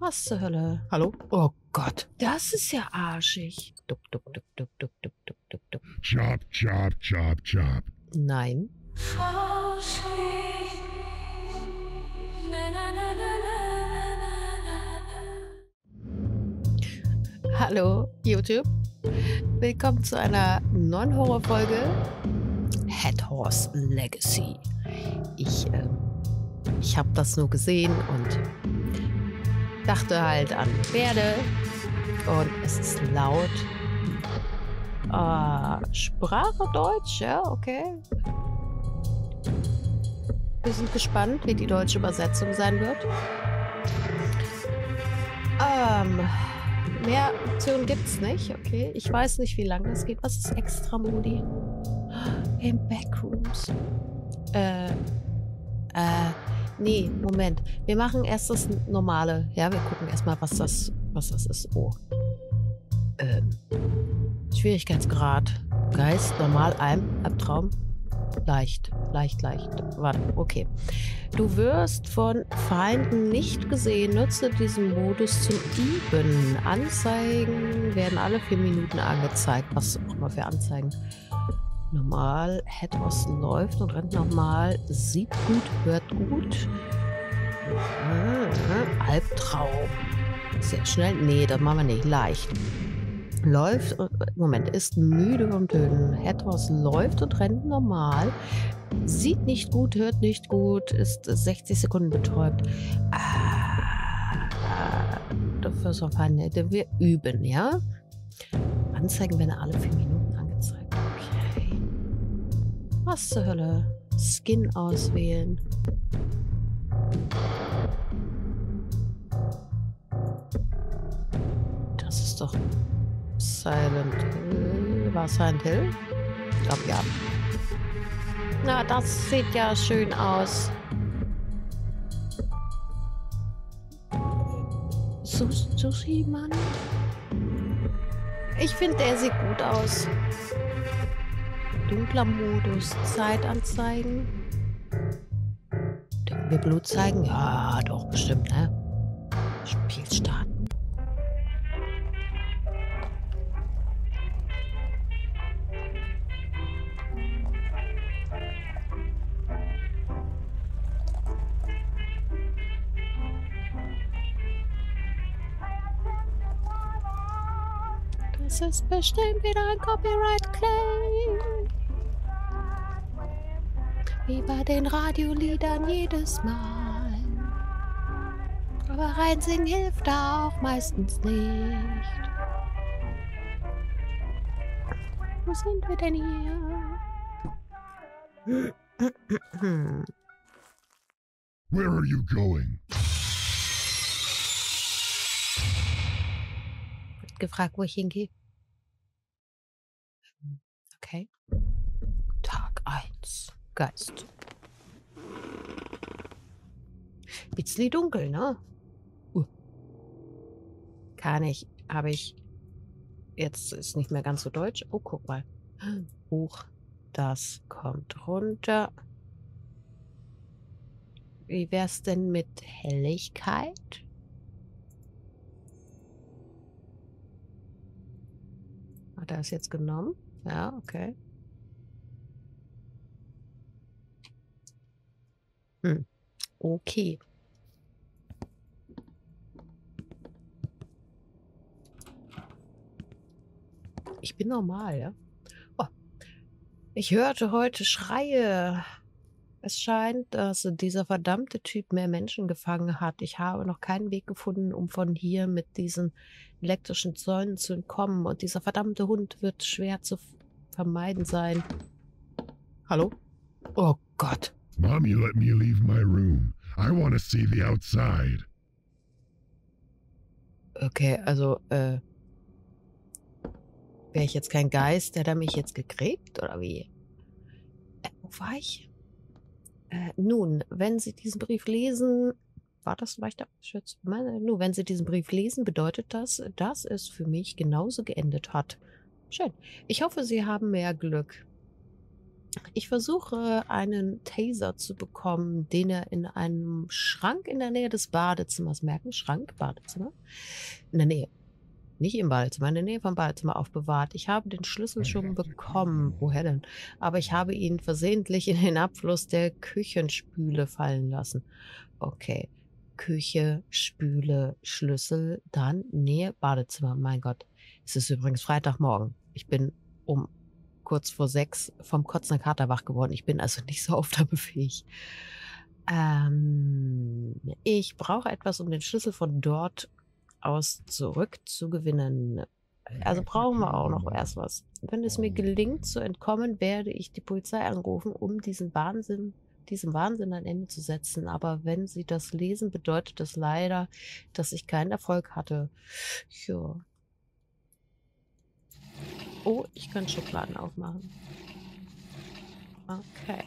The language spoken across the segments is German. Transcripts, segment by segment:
Was zur Hölle? Hallo? Oh Gott. Das ist ja arschig. Duck, duck, duck, duck, duck, duck, duck, duck, duck. Chop, chop, chop, chop. Nein. Hallo, YouTube. Willkommen zu einer neuen Horrorfolge Head Horse Legacy. Ich, äh, ich habe das nur gesehen und dachte halt an Pferde und es ist laut. Äh, Sprache Deutsch, ja, okay. Wir sind gespannt, wie die deutsche Übersetzung sein wird. Ähm, mehr Optionen gibt's nicht, okay. Ich weiß nicht, wie lange das geht. Was ist extra Modi? Im Backrooms. Äh, äh, nee, Moment. Wir machen erst das normale. Ja, wir gucken erstmal, was das, was das ist. Oh. Ähm, Schwierigkeitsgrad. Geist, normal, Alm, Albtraum. Leicht, leicht, leicht. Warte, okay. Du wirst von Feinden nicht gesehen. Nutze diesen Modus zum Üben. Anzeigen werden alle vier Minuten angezeigt. Was auch immer für Anzeigen. Normal, Head Osten läuft und rennt nochmal. Sieht gut, hört gut. Ah, Albtraum. Sehr schnell. Nee, das machen wir nicht. Leicht. Läuft, Moment, ist müde vom Töten. Hedros läuft und rennt normal. Sieht nicht gut, hört nicht gut, ist 60 Sekunden betäubt. Ah, dafür ist auf eine, wir üben, ja? Anzeigen werden alle vier Minuten. Was zur Hölle? Skin auswählen. Das ist doch Silent Hill. War Silent Hill? Ich glaube ja. Na, das sieht ja schön aus. Sus Sushi Mann? Ich finde, der sieht gut aus. Dunkler Modus, Zeitanzeigen. Dürfen wir Blut zeigen? Ja, doch, bestimmt, ne? Spiel starten. Das ist bestimmt wieder ein Copyright-Claim. Wie bei den Radioliedern jedes Mal. Aber reinsingen hilft da auch meistens nicht. Wo sind wir denn hier? Where are you going? Wird gefragt, wo ich hingehe. Okay. Tag 1. Geist. Bisschen dunkel, ne? Uh. Kann ich. Habe ich. Jetzt ist nicht mehr ganz so deutsch. Oh, guck mal. Huch. Das kommt runter. Wie wär's denn mit Helligkeit? Hat er es jetzt genommen? Ja, okay. Hm. Okay. Ich bin normal, ja. Oh. Ich hörte heute Schreie. Es scheint, dass dieser verdammte Typ mehr Menschen gefangen hat. Ich habe noch keinen Weg gefunden, um von hier mit diesen elektrischen Zäunen zu entkommen. Und dieser verdammte Hund wird schwer zu vermeiden sein. Hallo? Oh Gott. Mommy let me leave my room. I want to see the outside. Okay, also, äh. Wäre ich jetzt kein Geist, der da mich jetzt gekriegt? Oder wie? Äh, wo war ich? Äh, nun, wenn Sie diesen Brief lesen, war das weiter? Nur wenn Sie diesen Brief lesen, bedeutet das, dass es für mich genauso geendet hat. Schön. Ich hoffe, Sie haben mehr Glück. Ich versuche einen Taser zu bekommen, den er in einem Schrank in der Nähe des Badezimmers, merken, Schrank, Badezimmer, in der Nähe, nicht im Badezimmer, in der Nähe vom Badezimmer aufbewahrt. Ich habe den Schlüssel schon bekommen. Woher denn? Aber ich habe ihn versehentlich in den Abfluss der Küchenspüle fallen lassen. Okay. Küche, Spüle, Schlüssel, dann Nähe Badezimmer. Mein Gott. Es ist übrigens Freitagmorgen. Ich bin um kurz vor sechs vom Kotzen Kater wach geworden. Ich bin also nicht so aufnahmefähig. Ähm, ich brauche etwas, um den Schlüssel von dort aus zurückzugewinnen. Also brauchen wir auch noch erst was. Wenn es mir gelingt zu entkommen, werde ich die Polizei anrufen, um diesen Wahnsinn, diesem Wahnsinn ein Ende zu setzen. Aber wenn sie das lesen, bedeutet das leider, dass ich keinen Erfolg hatte. Ja. Oh, ich kann Schubladen aufmachen. Okay.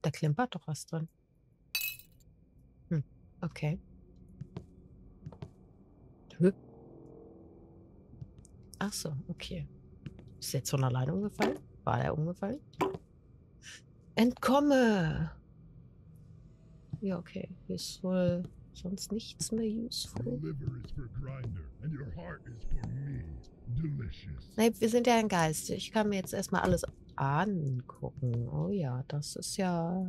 Da klimpert doch was drin. Hm, okay. Hm. Ach so, okay. Ist jetzt von alleine umgefallen? War er umgefallen? Entkomme! Ja, okay. Hier ist wohl sonst nichts mehr useful. Nee, wir sind ja ein Geist. Ich kann mir jetzt erstmal alles angucken. Oh ja, das ist ja.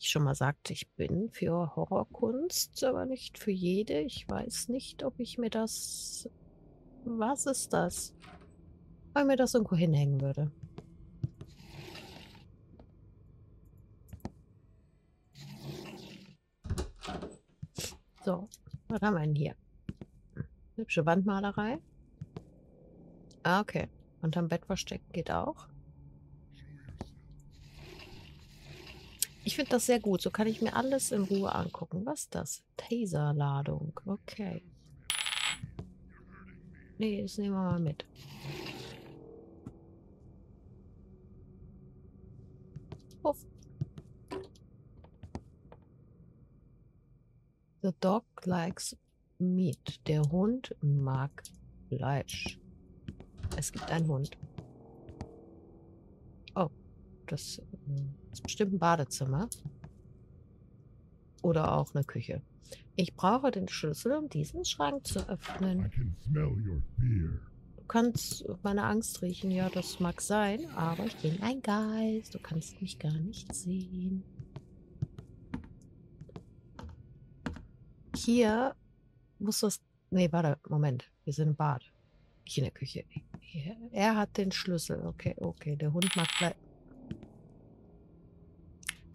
Ich schon mal sagte, ich bin für Horrorkunst, aber nicht für jede. Ich weiß nicht, ob ich mir das. Was ist das? Ich mir das irgendwo hinhängen würde. So, was haben wir denn hier? Hübsche Wandmalerei. Ah, okay. Unterm Bett verstecken geht auch. Ich finde das sehr gut. So kann ich mir alles in Ruhe angucken. Was ist das? Taserladung. Okay. Nee, das nehmen wir mal mit. The dog likes meat. Der Hund mag Fleisch. Es gibt einen Hund. Oh, das ist bestimmt ein Badezimmer. Oder auch eine Küche. Ich brauche den Schlüssel, um diesen Schrank zu öffnen. Du kannst meine Angst riechen, ja, das mag sein, aber ich bin ein Geist. Du kannst mich gar nicht sehen. Hier muss das. Nee, warte, Moment. Wir sind im Bad. Nicht in der Küche. Er hat den Schlüssel. Okay, okay. Der Hund mag vielleicht.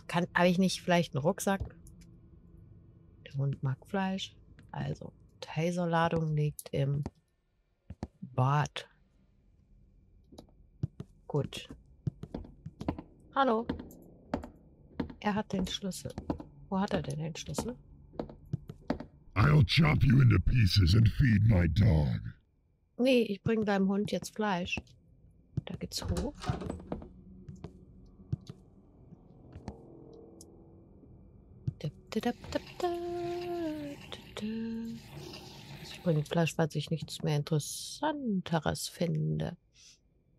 Kann, habe ich nicht vielleicht einen Rucksack? Der Hund mag Fleisch. Also, Taserladung liegt im Bad. Gut. Hallo. Er hat den Schlüssel. Wo hat er denn den Schlüssel? I'll chop you into pieces and feed my dog. Nee, ich bringe deinem Hund jetzt Fleisch. Da geht's hoch. Ich bringe Fleisch, weil ich nichts mehr Interessanteres finde.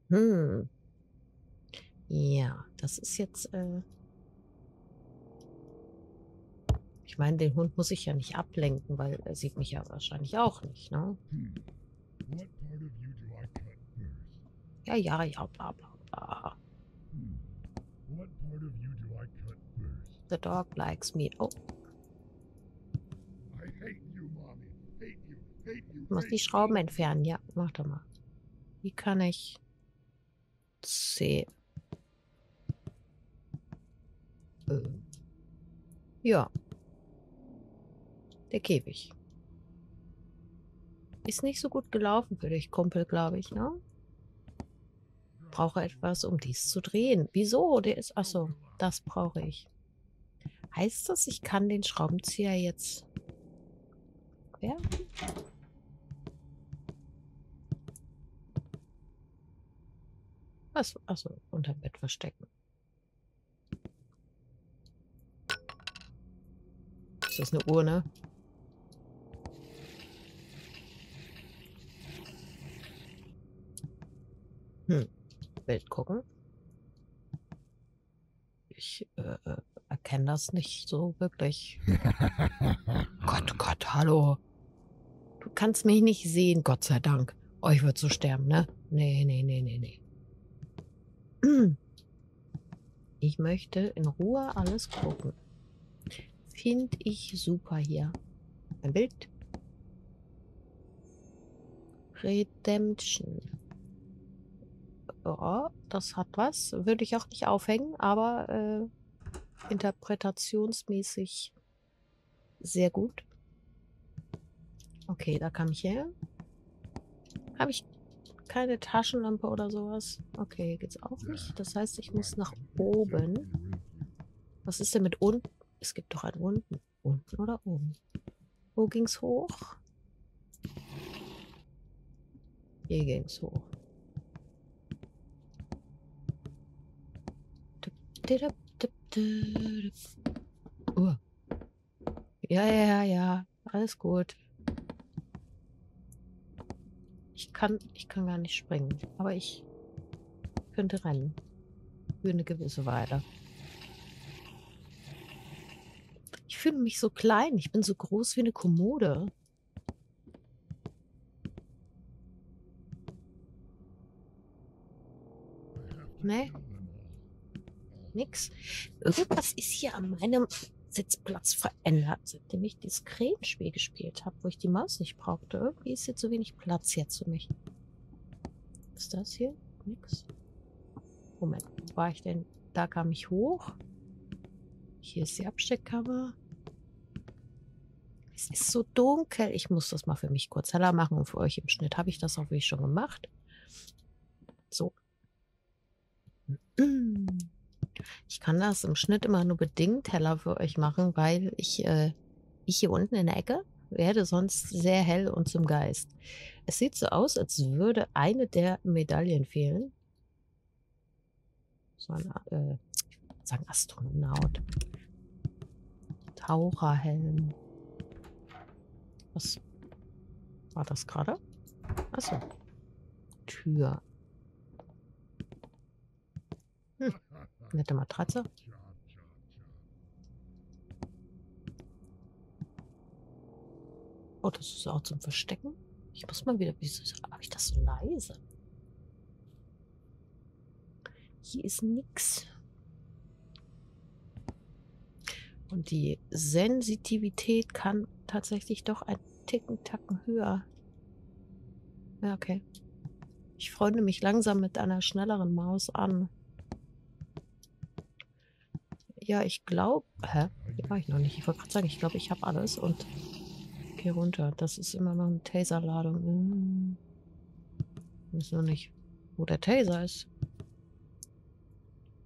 Hm. Ja, das ist jetzt. Äh ich meine, den Hund muss ich ja nicht ablenken, weil er sieht mich ja wahrscheinlich auch nicht, ne? First? Ja, ja, ja, bla bla bla. First? The dog likes meat. Oh, I hate you, mommy. Hate you. Hate you. ich muss die. Schrauben entfernen. Ja, mach doch mal. Wie kann ich C. Äh. Ja. Der Käfig. Ist nicht so gut gelaufen für dich, Kumpel, glaube ich, ne? Brauche etwas, um dies zu drehen. Wieso? Der ist. Achso, das brauche ich. Heißt das, ich kann den Schraubenzieher jetzt werfen? Was? Achso, unterm Bett verstecken. das eine Uhr, ne? Hm. Bild gucken. Ich äh, äh erkenne das nicht so wirklich. Gott, Gott, hallo. Du kannst mich nicht sehen, Gott sei Dank. Oh, ich würde so sterben, ne? Nee, nee, nee, nee, nee. Ich möchte in Ruhe alles gucken. Finde ich super hier. Ein Bild. Redemption. Ja, das hat was. Würde ich auch nicht aufhängen, aber äh, interpretationsmäßig sehr gut. Okay, da kam ich her. Habe ich keine Taschenlampe oder sowas? Okay, geht's auch nicht. Das heißt, ich muss nach oben. Was ist denn mit unten? Es gibt doch ein unten. Unten oder oben? Wo ging's hoch? Hier ging's hoch. Uh. Ja, ja, ja. Alles gut. Ich kann, ich kann gar nicht springen, aber ich könnte rennen. Für eine gewisse Weile. Ich fühle mich so klein. Ich bin so groß wie eine Kommode. Ne? Nix. Irgendwas ist hier an meinem Sitzplatz verändert, seitdem ich dieses Krähenspiel gespielt habe, wo ich die Maus nicht brauchte. Irgendwie ist jetzt so wenig Platz jetzt für mich. Ist das hier? Nix. Moment, wo war ich denn? Da kam ich hoch. Hier ist die Absteckkammer. Es ist so dunkel. Ich muss das mal für mich kurz heller machen und für euch im Schnitt habe ich das auch wie schon gemacht. So. Ich kann das im Schnitt immer nur bedingt heller für euch machen, weil ich, äh, ich hier unten in der Ecke werde sonst sehr hell und zum Geist. Es sieht so aus, als würde eine der Medaillen fehlen. So ein, äh, sagen Astronaut. Taucherhelm. Was war das gerade? Achso. Tür. Hm. Nette Matratze. Oh, das ist auch zum Verstecken. Ich muss mal wieder. Wieso habe ich das so leise? Hier ist nix. Und die Sensitivität kann tatsächlich doch ein Ticken, Tacken höher. Ja, okay. Ich freunde mich langsam mit einer schnelleren Maus an. Ja, ich glaube... Hä? Hier war ich noch nicht. Ich wollte gerade sagen, ich glaube, ich habe alles und gehe runter. Das ist immer noch eine Taserladung. Hm. Weiß noch nicht, wo der Taser ist.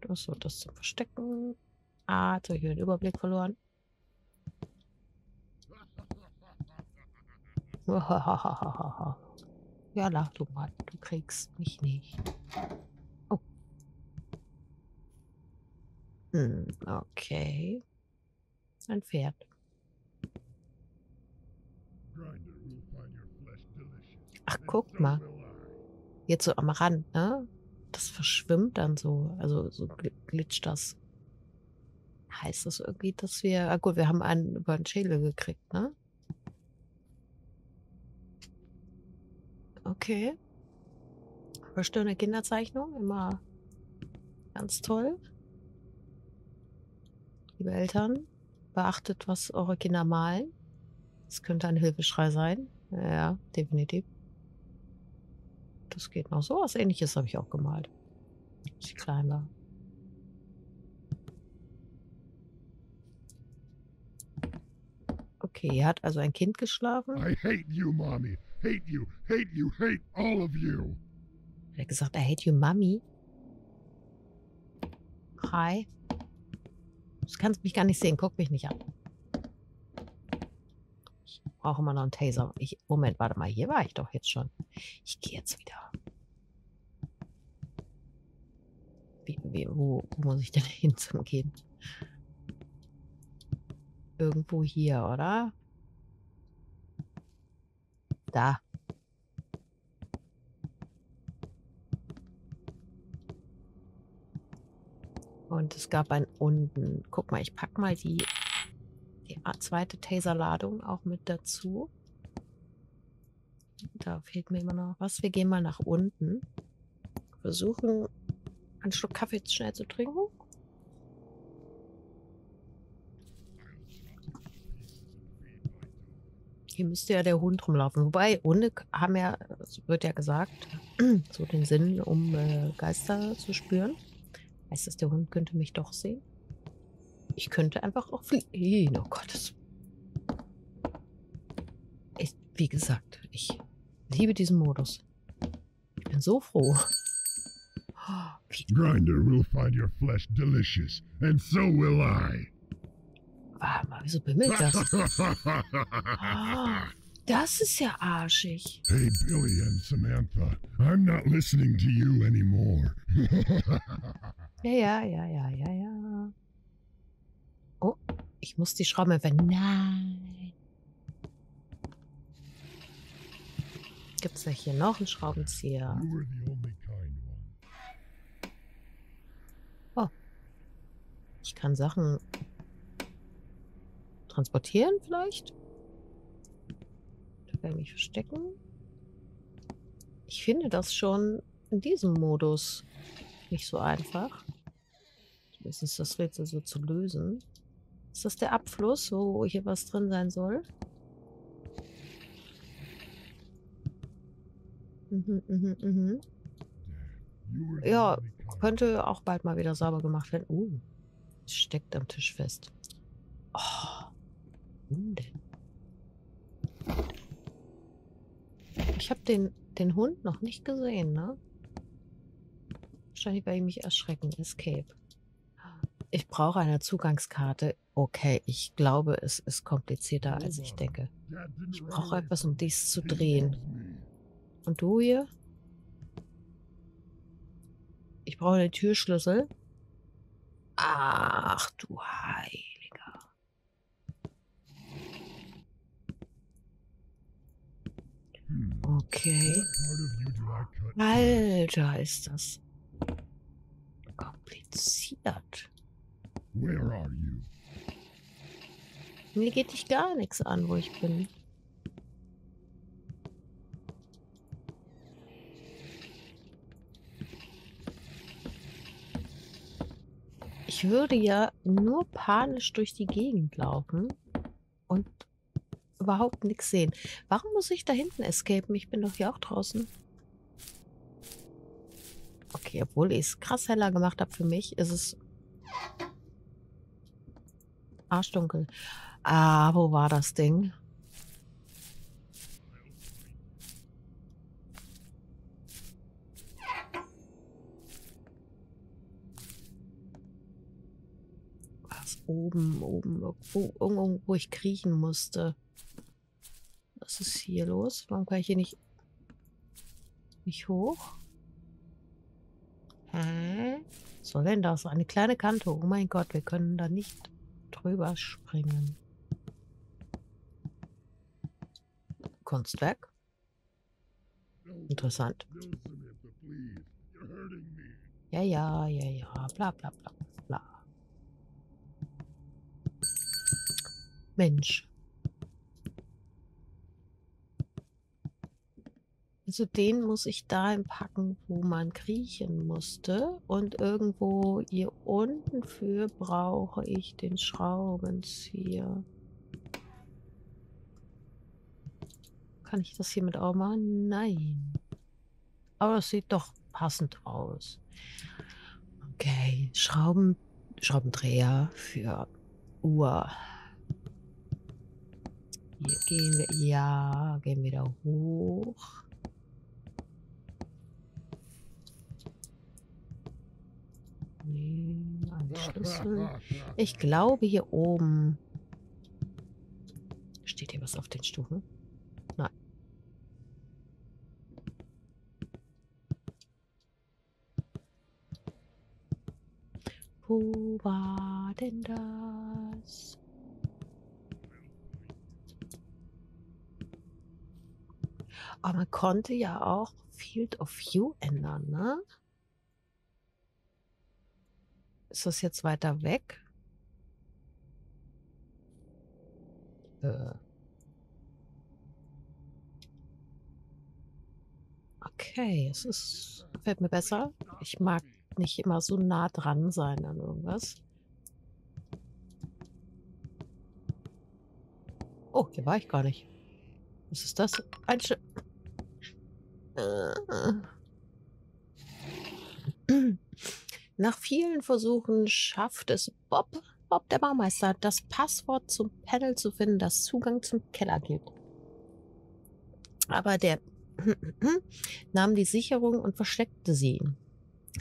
Das wird das zum Verstecken. Ah, jetzt habe ich den Überblick verloren. Ja, lach du mal. Du kriegst mich nicht. Oh. Hm, okay. Ein Pferd. Ach, guck mal. Jetzt so am Rand, ne? Das verschwimmt dann so. Also so glitscht das. Heißt das irgendwie, dass wir. Ah gut, wir haben einen über den Schädel gekriegt, ne? Okay. Verstörende Kinderzeichnung, immer ganz toll. Liebe Eltern, beachtet, was eure Kinder malen. Das könnte ein Hilfeschrei sein. Ja, definitiv. Das geht noch. So was ähnliches habe ich auch gemalt. Als ich klein war. Okay, er hat also ein Kind geschlafen. I hate you, mommy. Hate you, hate you, hate all of you. Er hat gesagt, I hate you, mommy. Hi. Du kannst mich gar nicht sehen. Guck mich nicht an brauche immer noch einen Taser. Ich, Moment, warte mal, hier war ich doch jetzt schon. Ich gehe jetzt wieder. Wie, wie, wo, wo muss ich denn hin zum Gehen? Irgendwo hier, oder? Da. Und es gab ein unten. Guck mal, ich pack mal die, die zweite Taserladung auch mit dazu. Da fehlt mir immer noch was. Wir gehen mal nach unten. Versuchen, einen Schluck Kaffee schnell zu trinken. Hier müsste ja der Hund rumlaufen. Wobei, Hunde haben ja, es wird ja gesagt, so den Sinn, um äh, Geister zu spüren. Heißt das, der Hund könnte mich doch sehen? Ich könnte einfach auch fliehen. Oh Gott. Ich, wie gesagt, ich liebe diesen Modus. Ich bin so froh. Grinder will find your flesh delicious, and so will I. Warte mal, wieso bimmelt das? das ist ja arschig. Hey, Billy and Samantha, I'm not listening to you anymore. ja, ja, ja, ja, ja, ja. Oh, ich muss die Schraube entfernen. Nein. Gibt es hier noch einen Schraubenzieher? Oh. Ich kann Sachen transportieren vielleicht? Da werde ich mich verstecken. Ich finde das schon in diesem Modus nicht so einfach. Zumindest das Rätsel so zu lösen. Ist das der Abfluss, wo hier was drin sein soll? Mhm, mhm, mhm. Ja, könnte auch bald mal wieder sauber gemacht werden. Uh, steckt am Tisch fest. Oh, denn? Ich habe den, den Hund noch nicht gesehen, ne? Wahrscheinlich werde ich mich erschrecken. Escape. Ich brauche eine Zugangskarte. Okay, ich glaube, es ist komplizierter, als ich denke. Ich brauche etwas, um dies zu drehen. Und du hier? Ich brauche den Türschlüssel. Ach du Heiliger. Okay. Alter, ist das Mir geht dich gar nichts an, wo ich bin. Ich würde ja nur panisch durch die Gegend laufen und überhaupt nichts sehen. Warum muss ich da hinten escapen? Ich bin doch hier auch draußen. Okay, obwohl ich es krass heller gemacht habe für mich, ist es arschdunkel. Ah, wo war das Ding? oben, oben, irgendwo, irgendwo, wo ich kriechen musste. Was ist hier los? Warum kann ich hier nicht, nicht hoch? Hä? Was soll denn das? Eine kleine Kante. Oh mein Gott, wir können da nicht drüber springen. Kunstwerk. Interessant. Ja, ja, ja, ja, bla bla bla. Mensch. Also den muss ich da packen, wo man kriechen musste. Und irgendwo hier unten für brauche ich den Schraubenzieher. Kann ich das hiermit auch machen? Nein. Aber es sieht doch passend aus. Okay, Schrauben, Schraubendreher für Uhr. Hier gehen wir, ja, gehen wir da hoch. Nee, Schlüssel. Ich glaube, hier oben steht hier was auf den Stufen. Nein. Wo war denn das? Aber man konnte ja auch Field of View ändern, ne? Ist das jetzt weiter weg? Äh. Okay, es ist, fällt mir besser. Ich mag nicht immer so nah dran sein an irgendwas. Oh, hier war ich gar nicht. Was ist das? Ein Sch Nach vielen Versuchen schafft es Bob, Bob der Baumeister, das Passwort zum Panel zu finden, das Zugang zum Keller gibt. Aber der nahm die Sicherung und versteckte sie.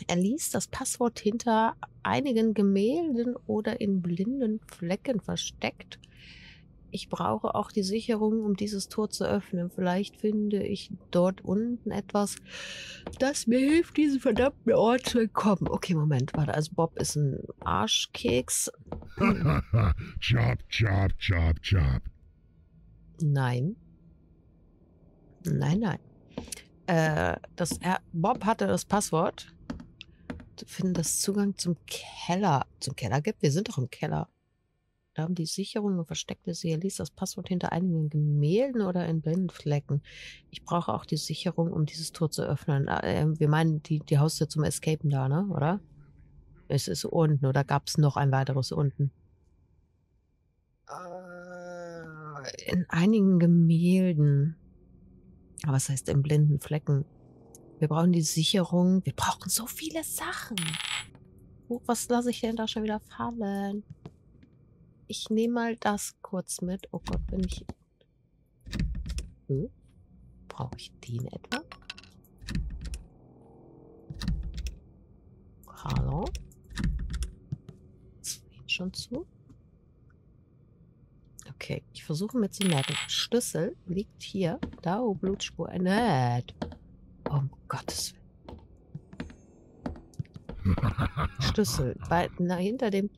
Er ließ das Passwort hinter einigen Gemälden oder in blinden Flecken versteckt. Ich brauche auch die Sicherung, um dieses Tor zu öffnen. Vielleicht finde ich dort unten etwas, das mir hilft, diesen verdammten Ort zu entkommen. Okay, Moment, warte. Also Bob ist ein Arschkeks. chop, chop, chop, chop. Nein. Nein, nein. Äh, das, er, Bob hatte das Passwort. Finden, das Zugang zum Keller. Zum Keller gibt? Wir sind doch im Keller. Da haben die Sicherung und versteckte sie. Er ließ das Passwort hinter einigen Gemälden oder in Blendflecken. Ich brauche auch die Sicherung, um dieses Tor zu öffnen. Äh, wir meinen die, die Haustür zum Escapen da, ne? Oder? Es ist unten. Oder gab es noch ein weiteres unten? Äh, in einigen Gemälden. Aber was heißt in blinden Flecken? Wir brauchen die Sicherung. Wir brauchen so viele Sachen. Was lasse ich denn da schon wieder fallen? Ich nehme mal das kurz mit. Oh Gott, bin ich... Hm? Brauche ich den etwa? Hallo? Ist schon zu? Okay, ich versuche mir zu merken. Schlüssel liegt hier. Da, wo Blutspur. Nicht. Um Gottes Willen. Schlüssel. Bei, na, hinter dem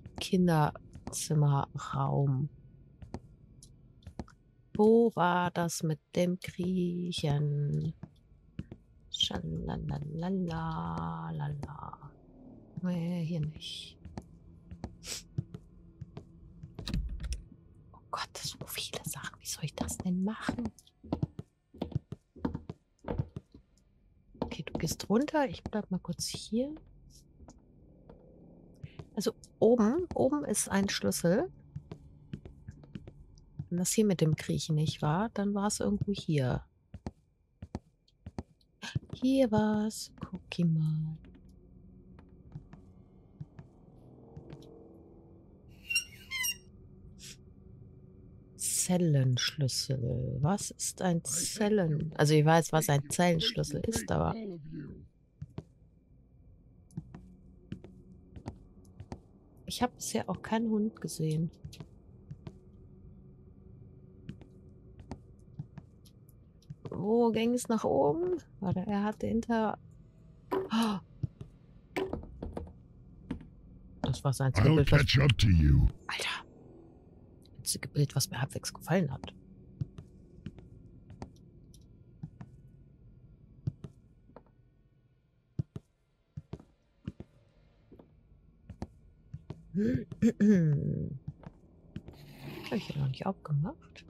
Kinderzimmerraum. Wo war das mit dem Kriechen? Schalalalala. Nee, hier nicht. Gott, so viele Sachen. Wie soll ich das denn machen? Okay, du gehst runter. Ich bleib mal kurz hier. Also oben, oben ist ein Schlüssel. Wenn das hier mit dem Kriechen nicht war, dann war es irgendwo hier. Hier war es. Guck mal. Zellenschlüssel. Was ist ein Zellen? Also ich weiß, was ein Zellenschlüssel ist, aber... Ich habe bisher auch keinen Hund gesehen. Wo ging es nach oben? Warte, er hatte hinter... Oh. Das war sein Bild. Alter einzige Bild, was mir halbwegs gefallen hat. Habe ich ja noch nicht aufgemacht.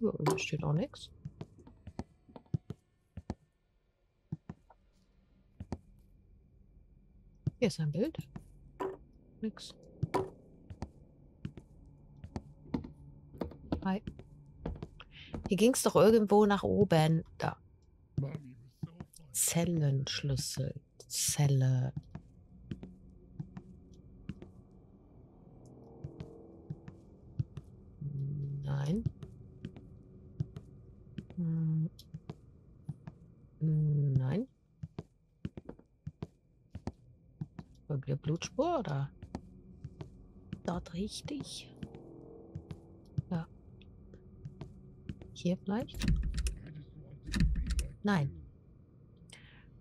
Ja, da steht auch nichts. Hier ist ein Bild nix. Hi. Hier ging es doch irgendwo nach oben. Da. Zellenschlüssel. Zelle. Nein. Hm. Nein. Blutspur oder? dort richtig? Ja. Hier vielleicht? Nein.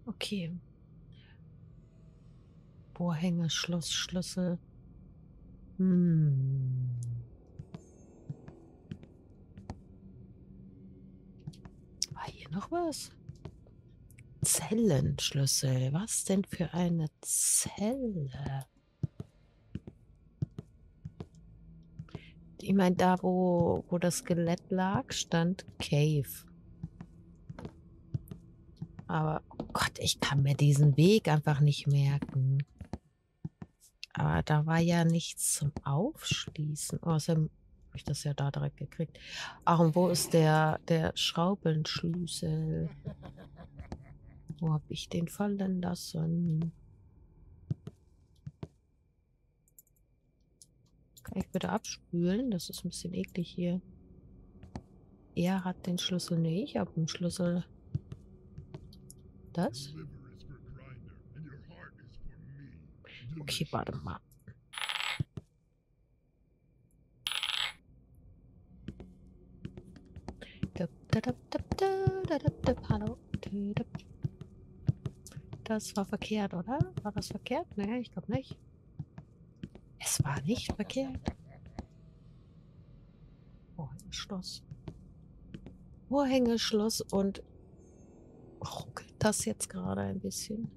Okay. Vorhänge, Schloss, Schlüssel. Hm. War hier noch was? Zellenschlüssel. Was denn für eine Zelle? Ich meine, da, wo, wo das Skelett lag, stand Cave. Aber, oh Gott, ich kann mir diesen Weg einfach nicht merken. Aber da war ja nichts zum Aufschließen. Außerdem habe ich das ja da direkt gekriegt. Ach, und wo ist der, der Schraubenschlüssel? Wo habe ich den fallen lassen? Kann ich bitte abspülen? Das ist ein bisschen eklig hier. Er hat den Schlüssel nicht. Ich habe den Schlüssel. Das? Okay, warte mal. Das war verkehrt, oder? War das verkehrt? Nee, ich glaube nicht. Es war nicht verkehrt. Vorhängeschloss. Vorhängeschloss und ruckelt das jetzt gerade ein bisschen?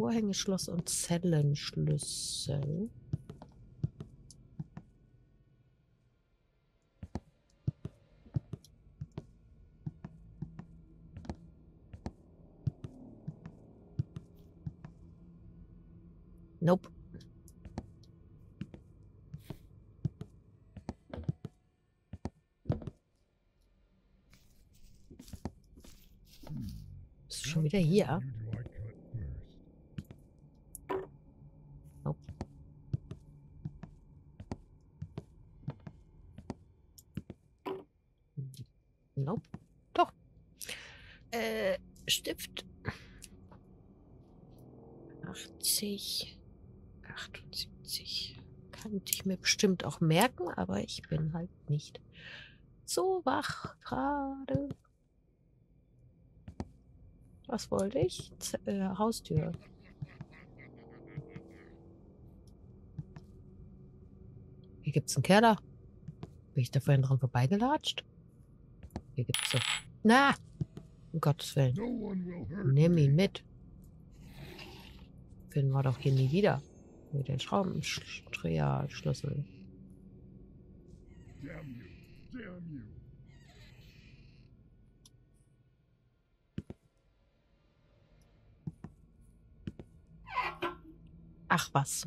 Vorhängeschloss und Zellenschlüssel. Nope. Bist du schon wieder hier? Nope. Nope. Doch. Äh, Stift. 80. 78. Könnte ich mir bestimmt auch merken, aber ich bin halt nicht so wach gerade. Was wollte ich? Z äh, Haustür. Hier gibt's einen Keller. Bin ich da vorhin dran vorbeigelatscht? Hier gibt's so. Na! Um Gottes Willen. Nimm ihn mit. Finden wir doch hier nie wieder. Mit den Schraubendreherschlüssel. Ach was.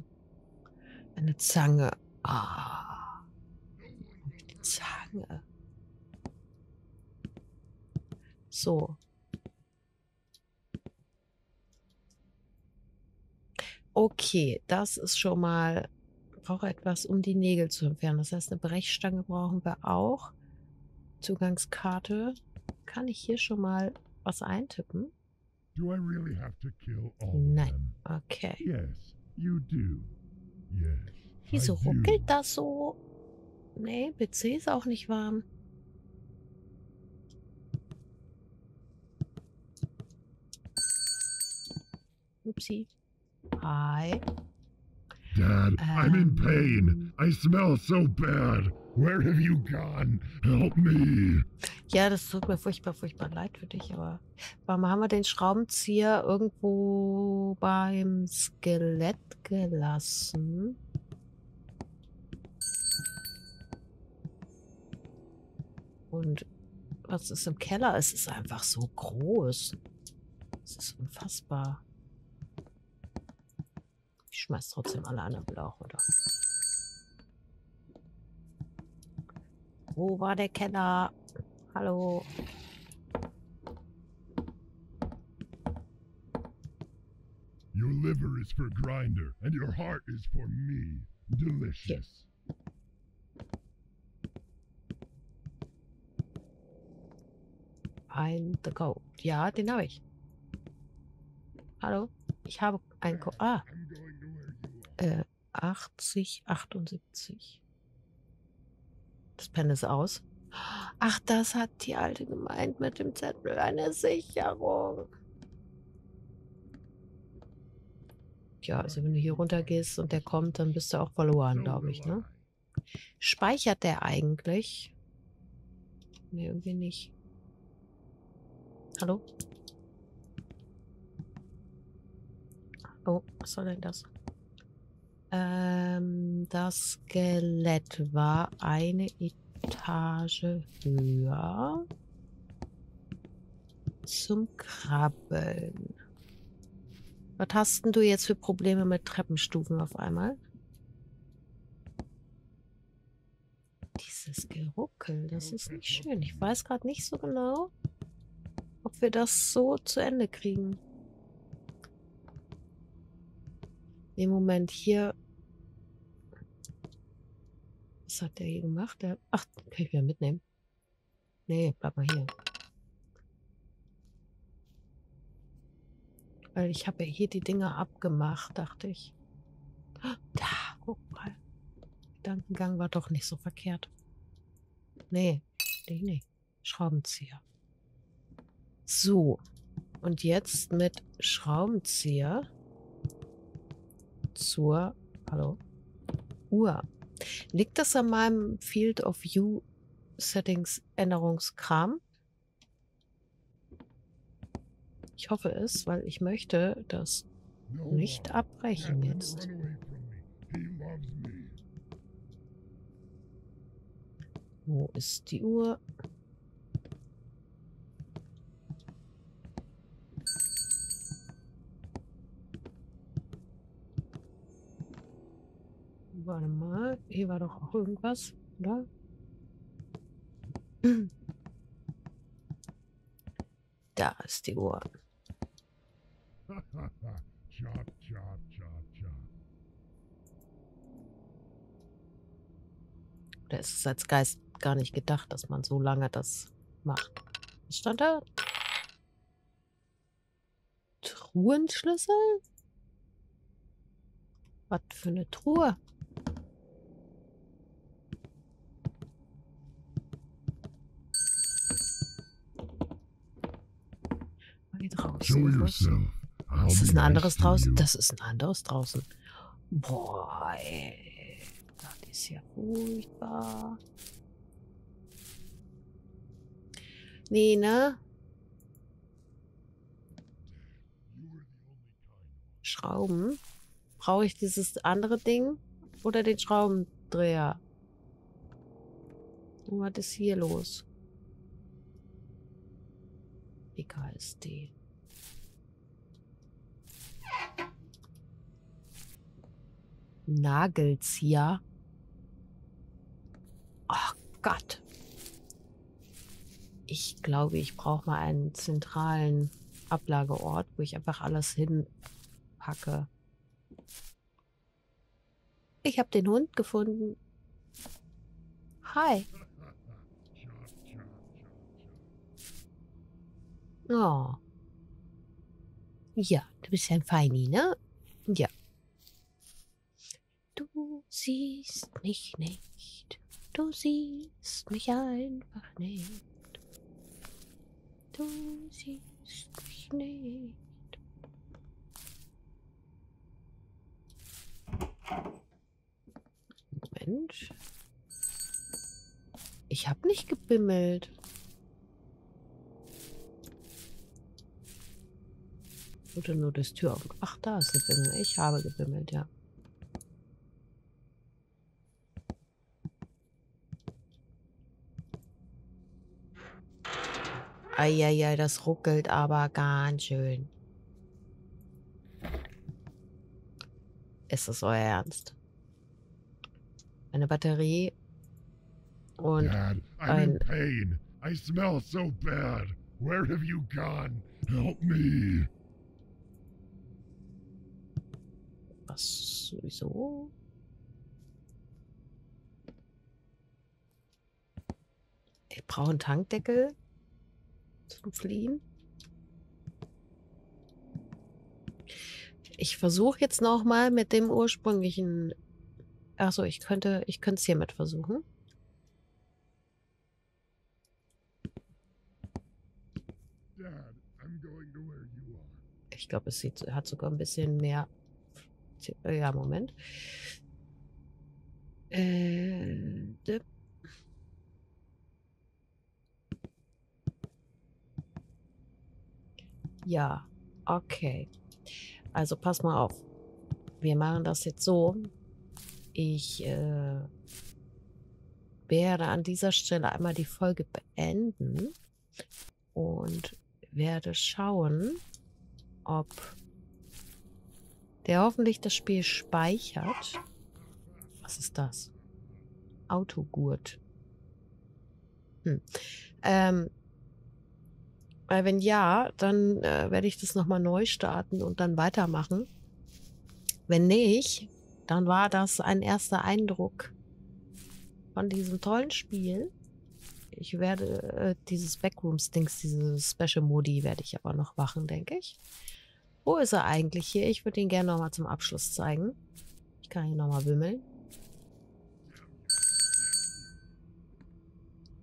Eine Zange. Ah. Die Zange. So. Okay, das ist schon mal, brauche etwas, um die Nägel zu entfernen. Das heißt, eine Brechstange brauchen wir auch. Zugangskarte. Kann ich hier schon mal was eintippen? Do I really have to kill all Nein. Okay. Yes, you do. Yes. Wieso ruckelt das so? Nee, PC ist auch nicht warm. Upsi. Hi. Dad, I'm in pain. I smell so bad. Where have you gone? Help me. Ja, das tut mir furchtbar, furchtbar leid für dich, aber warum haben wir den Schraubenzieher irgendwo beim Skelett gelassen? Und was ist im Keller? Es ist einfach so groß. Es ist unfassbar. Ich schmeiß trotzdem alle an den Blauch, oder? Wo war der Keller? Hallo. Your liver is for Grinder, and your heart is for me. Delicious. Ein The Code. Ja, den habe ich. Hallo? Ich habe ein Code. Ah, äh, 80, 78. Das Pen ist aus. Ach, das hat die Alte gemeint mit dem Zettel. Eine Sicherung. Ja, also wenn du hier runter gehst und der kommt, dann bist du auch verloren, glaube ich, ne? Speichert der eigentlich? Nee, irgendwie nicht. Hallo? Oh, was soll denn das? Ähm, das Skelett war eine Etage höher zum Krabbeln. Was hast denn du jetzt für Probleme mit Treppenstufen auf einmal? Dieses Geruckel, das ist nicht schön. Ich weiß gerade nicht so genau, ob wir das so zu Ende kriegen. Im Moment hier. Was hat der hier gemacht? Der, ach, kann ich wieder mitnehmen. Nee, bleib mal hier. Weil ich habe ja hier die Dinger abgemacht, dachte ich. Da, guck mal. Gedankengang war doch nicht so verkehrt. Nee, die nicht. Schraubenzieher. So. Und jetzt mit Schraubenzieher zur, hallo, Uhr. Liegt das an meinem Field of View Settings Änderungskram? Ich hoffe es, weil ich möchte das nicht abbrechen jetzt. Wo ist die Uhr? Warte mal, hier war doch auch irgendwas, oder? Da ist die Uhr. chop, chop, chop, chop. Oder ist es als Geist gar nicht gedacht, dass man so lange das macht? Was stand da? Truhenschlüssel? Was für eine Truhe? draußen. Ist das ein anderes draußen? Das ist ein anderes draußen. Boah, ey. Das ist ja furchtbar. Nee, ne? Schrauben. Brauche ich dieses andere Ding oder den Schraubendreher? Was ist hier los? BKSD. Nagelzieher. Ach Gott. Ich glaube, ich brauche mal einen zentralen Ablageort, wo ich einfach alles hinpacke. Ich habe den Hund gefunden. Hi. Oh. Ja, du bist ein Feini, ne? Ja. Du siehst mich nicht. Du siehst mich einfach nicht. Du siehst mich nicht. Mensch. Ich hab nicht gebimmelt. Oder nur das Tür auf. Ach, da ist eine. Ich habe gebimmelt, ja. Eieiei, das ruckelt aber ganz schön. Ist das euer Ernst? Eine Batterie und Dad, I'm ein... in pain. I smell so bad. Where have you gone? Help me. Was sowieso? Ich brauche einen Tankdeckel zum Fliehen. Ich versuche jetzt noch mal mit dem ursprünglichen. Achso, ich könnte, ich könnte es hiermit versuchen. Ich glaube, es sieht, hat sogar ein bisschen mehr. Ja, Moment. Äh, dip. Ja, okay. Also pass mal auf. Wir machen das jetzt so. Ich äh, werde an dieser Stelle einmal die Folge beenden und werde schauen, ob der hoffentlich das Spiel speichert. Was ist das? Autogurt. Hm. Ähm, weil wenn ja, dann äh, werde ich das nochmal neu starten und dann weitermachen. Wenn nicht, dann war das ein erster Eindruck von diesem tollen Spiel. Ich werde äh, dieses Backrooms-Dings, diese Special-Modi werde ich aber noch machen, denke ich. Wo ist er eigentlich hier? Ich würde ihn gerne nochmal zum Abschluss zeigen. Ich kann hier nochmal wimmeln.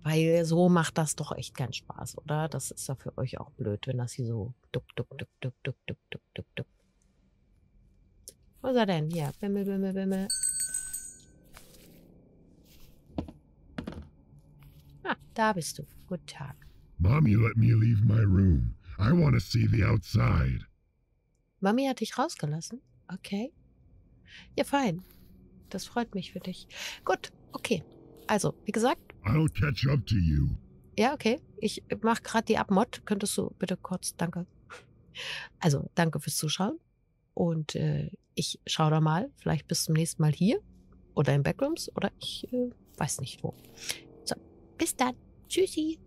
Weil so macht das doch echt keinen Spaß, oder? Das ist ja für euch auch blöd, wenn das hier so duck, duck, duck, duck, duck, duck, duck, duck, duck. Wo ist er denn? Hier, bimmel, bimmel, bimmel. Ah, da bist du. Guten Tag. Mommy let me leave my room. I want to see the outside. Mami hat dich rausgelassen? Okay. Ja, fein. Das freut mich für dich. Gut, okay. Also, wie gesagt, I'll catch up to you. Ja, okay. Ich mache gerade die Abmod. Könntest du bitte kurz, danke. Also, danke fürs Zuschauen. Und äh, ich schaue da mal. Vielleicht bis zum nächsten Mal hier oder in Backrooms oder ich äh, weiß nicht wo. So, bis dann. Tschüssi.